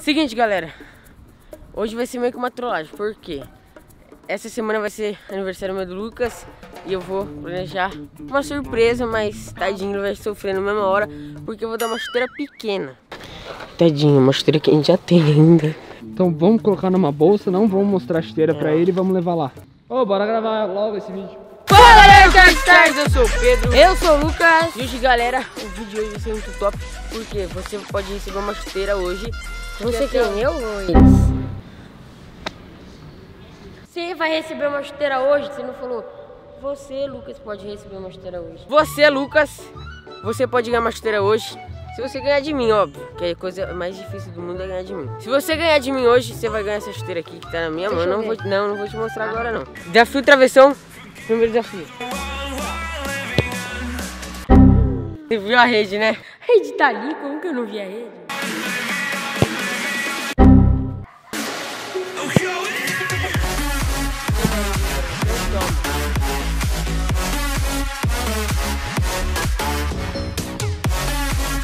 Seguinte, galera. Hoje vai ser meio que uma trollagem. Por quê? Essa semana vai ser aniversário meu do Lucas. E eu vou planejar uma surpresa, mas tadinho ele vai sofrer na mesma hora. Porque eu vou dar uma chuteira pequena. Tadinho, uma chuteira que a gente já tem ainda. Então vamos colocar numa bolsa, não vamos mostrar a chuteira pra ele e vamos levar lá. Ô, bora gravar logo esse vídeo. Fala galera, Darkstarz, eu sou o Pedro. Eu sou o Lucas. E hoje, galera, o vídeo de hoje vai ser muito top. Porque você pode receber uma chuteira hoje. Você quem? Eu ou eles? Você vai receber uma chuteira hoje? Você não falou. Você, Lucas, pode receber uma chuteira hoje. Você, Lucas, você pode ganhar uma chuteira hoje. Se você ganhar de mim, óbvio, que a coisa mais difícil do mundo é ganhar de mim. Se você ganhar de mim hoje, você vai ganhar essa chuteira aqui que tá na minha Deixa mão. Não vou, não, não vou te mostrar agora não. Desafio travessão, primeiro desafio. Você viu a rede, né? A rede tá ali, como que eu não vi a rede?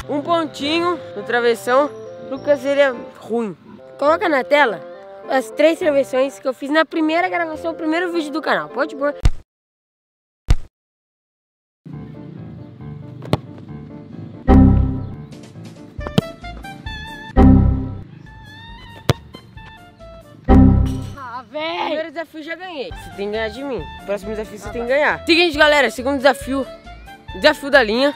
Um pontinho no travessão. Lucas, ele é ruim. Coloca na tela as três travessões que eu fiz na primeira gravação, o primeiro vídeo do canal. Pode pôr. Ah, velho! Primeiro desafio já ganhei. Você tem que ganhar de mim. Próximo desafio você tem que ganhar. Seguinte, galera. Segundo desafio. Desafio da linha.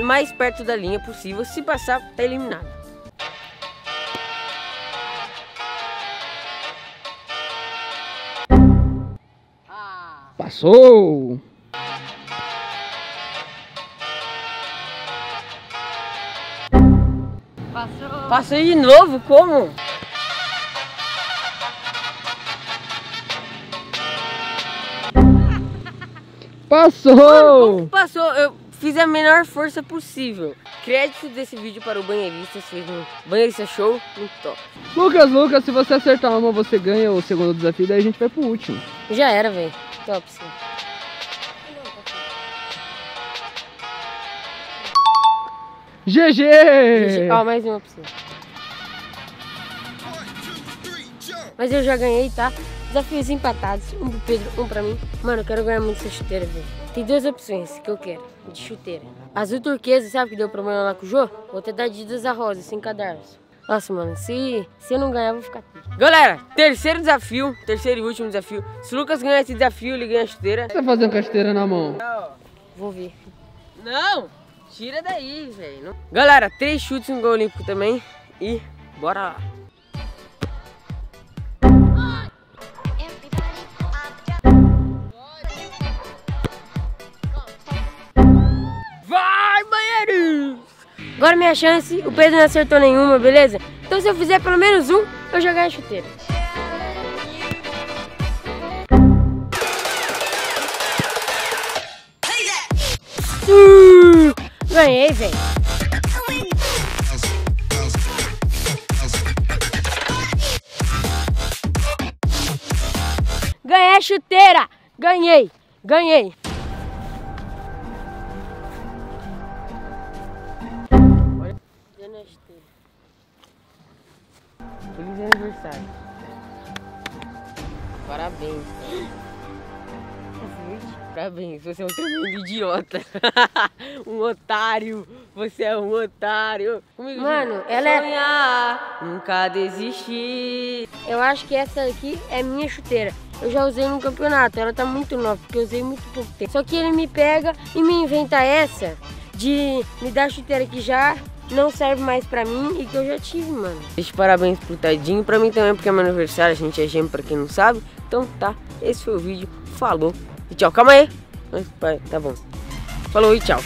Mais perto da linha possível. Se passar, tá eliminado. Passou! Passou. Passou de novo? Como? Passou! Como passou? Eu fiz a menor força possível. Crédito desse vídeo para o banheirista. Fez um banheirista show muito top. Lucas, Lucas, se você acertar uma, você ganha o segundo desafio, daí a gente vai pro último. Já era, velho. Top, sim. GG! Ó, mais uma pra você. Mas eu já ganhei, tá? Desafios empatados. Um pro Pedro, um pra mim. Mano, eu quero ganhar muito essa chuteira, velho. Tem duas opções que eu quero de chuteira. Azul turquesa, sabe que deu problema lá com o Jô? Outra da Adidas a rosa, sem cadarço. Nossa, mano, se, se eu não ganhar, eu vou ficar triste. Galera, terceiro desafio, terceiro e último desafio. Se o Lucas ganhar esse desafio, ele ganha a chuteira. Você tá fazendo com a chuteira na mão? Vou ver. Não! Tira daí, velho. Não- Galera, três chutes no gol olímpico também. E bora lá. Agora minha chance, o Pedro não acertou nenhuma, beleza? Então se eu fizer pelo menos um, eu já a chuteira. Uh, ganhei, velho. Ganhei a chuteira! Ganhei! Ganhei! Feliz aniversário. Parabéns. Parabéns, você é um tremendo idiota. um otário. Você é um otário. Comigo, Mano, junto. ela é- Sonhar, nunca desistir. Eu acho que essa aqui é minha chuteira. Eu já usei no campeonato, ela tá muito nova, porque eu usei muito pouco tempo. Só que ele me pega e me inventa essa de me dar chuteira que já não serve mais pra mim e que eu já tive, mano. Deixa parabéns pro Tadinho, pra mim também, porque é meu aniversário, a gente é gêmeo pra quem não sabe. Então tá, esse foi o vídeo, falou e tchau. Calma aí, tá bom. Falou e tchau.